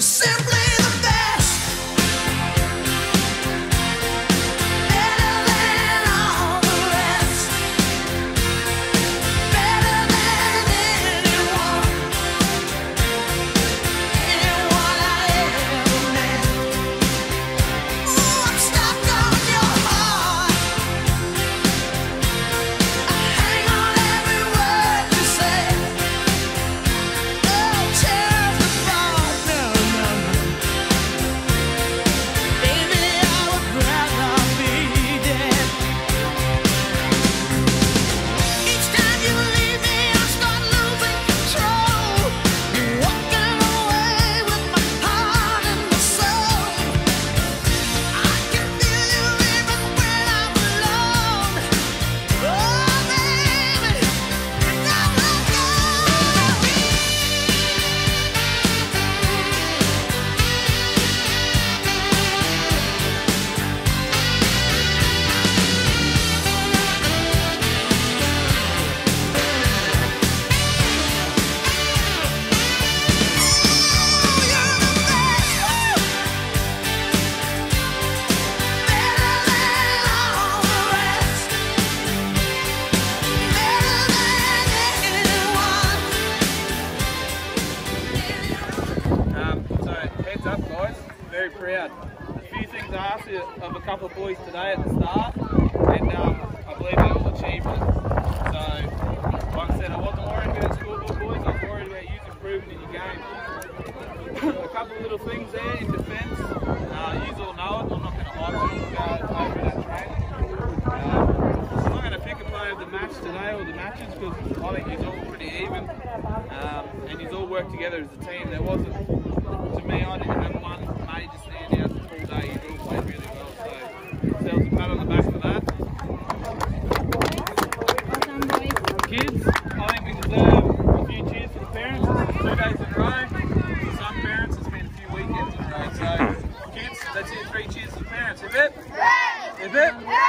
Simply couple of boys today at the start, and um, I believe they all achieved it. So, like I said, I wasn't worried about scoreboard boys, I was worried about you improving in your game. a couple of little things there in defence. Uh, you all know it, I'm not going to hide it uh, over that training. I'm not going to pick a player of the match today or the matches because I think he's all pretty even um, and he's all worked together as a team. There wasn't, Is it?